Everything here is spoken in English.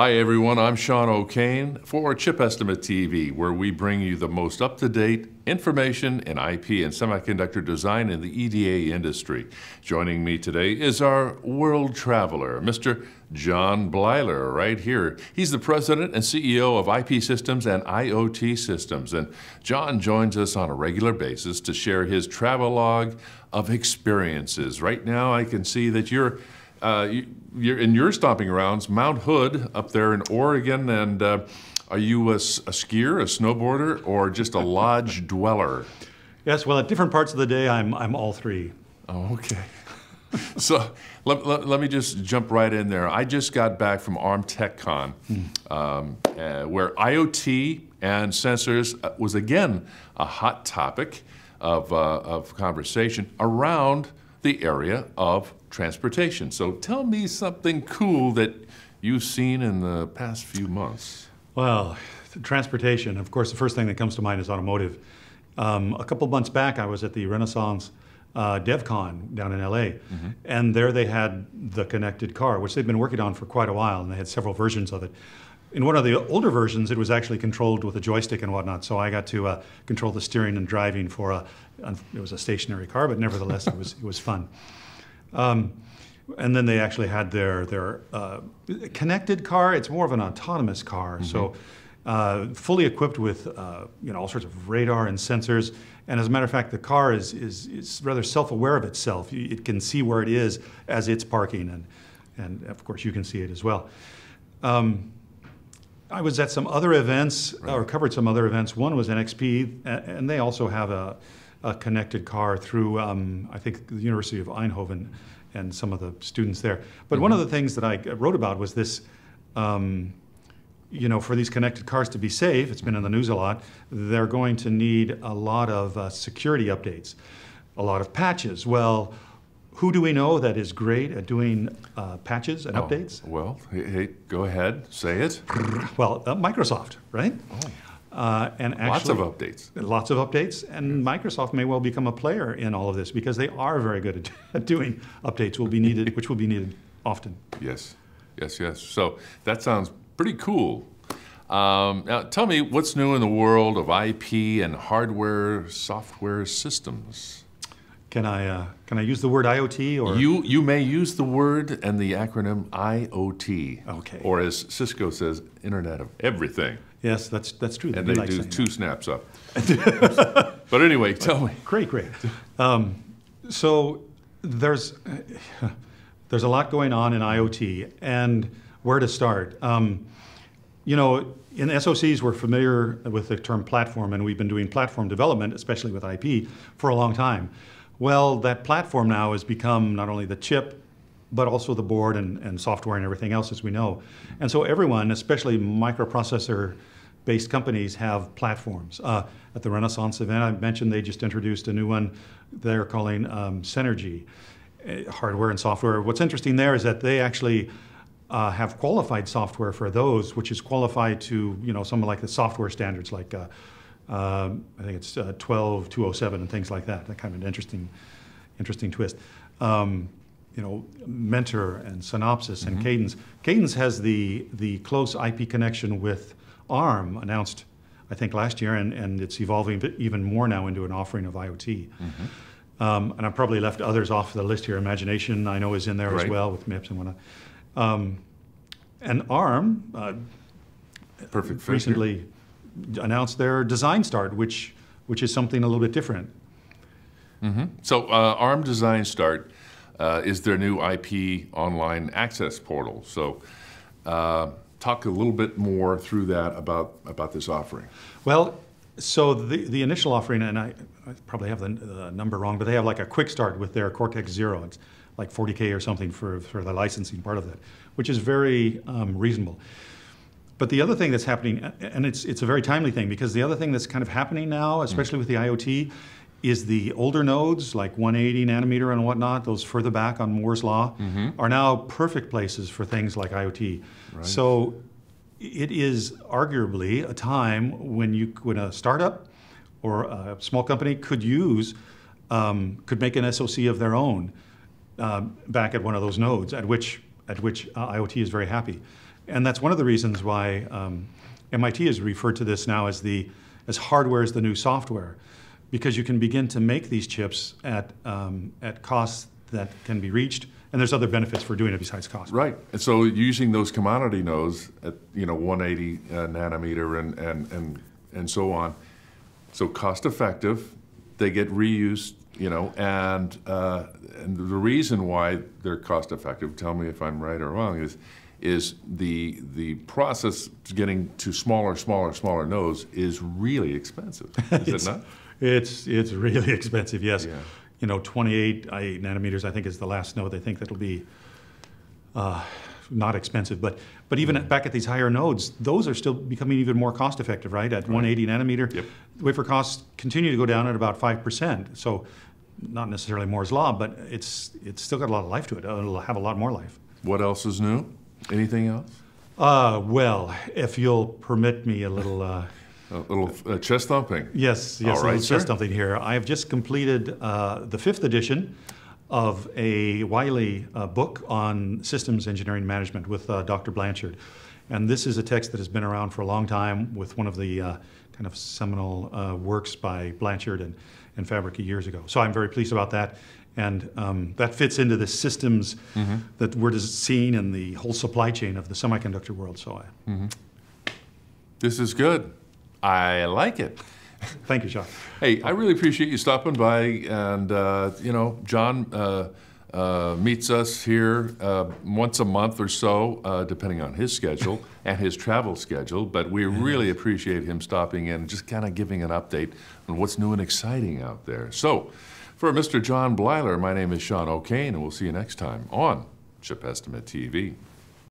Hi, everyone. I'm Sean O'Kane for Chip Estimate TV, where we bring you the most up to date information in IP and semiconductor design in the EDA industry. Joining me today is our world traveler, Mr. John Blyler, right here. He's the president and CEO of IP Systems and IoT Systems. And John joins us on a regular basis to share his travelogue of experiences. Right now, I can see that you're uh, you, in your stomping grounds, Mount Hood up there in Oregon, and uh, are you a, a, skier, a snowboarder, or just a lodge dweller? Yes, well, at different parts of the day, I'm, I'm all three. Oh, okay. so let, let, let, me just jump right in there. I just got back from ARM TechCon, mm. um, uh, where IoT and sensors uh, was again a hot topic of, uh, of conversation around the area of transportation. So tell me something cool that you've seen in the past few months. Well, transportation, of course, the first thing that comes to mind is automotive. Um, a couple months back, I was at the Renesas uh, DevCon down in LA, mm-hmm. and there they had the connected car, which they've been working on for quite a while, and they had several versions of it. In one of the older versions, it was actually controlled with a joystick and whatnot, so I got to uh, control the steering and driving for a. It was a stationary car, but nevertheless, it was it was fun. Um, and then they actually had their their uh, connected car. It's more of an autonomous car, mm-hmm. so uh, fully equipped with uh, you know all sorts of radar and sensors. And as a matter of fact, the car is is, is rather self-aware of itself. It can see where it is as it's parking, and and of course you can see it as well. Um, I was at some other events right. or covered some other events. One was NXP, and they also have a a connected car through, um, I think, the University of Eindhoven and some of the students there. But mm-hmm. one of the things that I wrote about was this. Um, you know, for these connected cars to be safe, it's been in the news a lot, they're going to need a lot of uh, security updates, a lot of patches. Well, who do we know that is great at doing uh, patches and oh, updates? Well, hey, hey, go ahead, say it. Well, uh, Microsoft, right? Oh. Uh, and actually, lots of updates. Lots of updates, and Microsoft may well become a player in all of this because they are very good at, at doing updates. Will be needed, which will be needed often. Yes, yes, yes. So that sounds pretty cool. Um, now, tell me what's new in the world of IP and hardware, software systems. Can I uh, can I use the word IoT or you you may use the word and the acronym IoT. Okay. Or as Cisco says, Internet of Everything. Yes, that's that's true. And they, they like do two that. snaps up. but anyway, tell me. Great, great. Um, so there's there's a lot going on in IoT, and where to start? Um, you know, in SOCs, we're familiar with the term platform, and we've been doing platform development, especially with IP, for a long time. Well, that platform now has become not only the chip, but also the board and, and software and everything else as we know. And so everyone, especially microprocessor based companies have platforms. Uh, at the Renesas event, I mentioned they just introduced a new one they're calling um, Synergy, uh, hardware and software. What's interesting there is that they actually uh, have qualified software for those, which is qualified to you know some of like the software standards like uh, um, I think it's uh, 12207 and things like that. That kind of an interesting, interesting twist. Um, you know, Mentor and Synopsys mm-hmm. and Cadence. Cadence has the the close IP connection with ARM announced, I think, last year, and, and it's evolving even more now into an offering of IoT. Mm-hmm. Um, and I've probably left others off the list here. Imagination, I know, is in there right. as well with MIPS and whatnot. Um, and ARM uh, Perfect recently announced their Design Start, which, which is something a little bit different. Mm-hmm. So, uh, ARM Design Start uh, is their new IP online access portal. So, uh, talk a little bit more through that about, about this offering. Well, so the, the initial offering, and I, I probably have the, the, number wrong, but they have like a quick start with their Cortex Zero. It's like 40K or something for, for the licensing part of that, which is very um, reasonable. But the other thing that's happening, and it's, it's a very timely thing, because the other thing that's kind of happening now, especially mm. with the IoT, is the older nodes, like 180 nanometer and whatnot, those further back on Moore's Law, mm-hmm. are now perfect places for things like IoT. Right. So it is arguably a time when you, when a startup or a small company could use, um, could make an SoC of their own uh, back at one of those nodes, at which at which uh, IoT is very happy. And that's one of the reasons why um, MIT has referred to this now as the as hardware is the new software, because you can begin to make these chips at um, at costs that can be reached, and there's other benefits for doing it besides cost. Right. And so using those commodity nodes at you know 180 uh, nanometer and, and and and so on, so cost effective, they get reused. You know, and uh, and the reason why they're cost effective. Tell me if I'm right or wrong. Is is the the process getting to smaller, smaller, smaller nodes is really expensive. Is it not? It's it's really expensive. Yes. Yeah. You know, 28 I- nanometers. I think is the last node. They think that'll be uh, not expensive, but but even Mm-hmm. at, back at these higher nodes, those are still becoming even more cost effective. Right at 180 nanometer, Yep. wafer costs continue to go down at about five percent. So. Not necessarily Moore's law, but it's it's still got a lot of life to it. It'll have a lot more life. What else is new? Anything else? Uh, well, if you'll permit me a little uh, A little uh, chest thumping. Yes, yes, All I'll right, say sir. something here. I have just completed uh, the fifth edition of a Wiley uh, book on systems engineering management with uh, Dr. Blanchard. And this is a text that has been around for a long time with one of the uh, kind of seminal uh, works by Blanchard and, and Fabrycky years ago. So I'm very pleased about that. And um, that fits into the systems Mm-hmm. that we're just seeing in the whole supply chain of the semiconductor world. So I, This is good. I like it. thank you, John. Hey, I really appreciate you stopping by. And, uh, you know, John uh, meets us here uh, once a month or so, uh, depending on his schedule and his travel schedule. But we really appreciate him stopping in, and just kind of giving an update on what's new and exciting out there. So, for Mr. John Blyler, my name is Sean O'Kane, and we'll see you next time on Chip Estimate TV.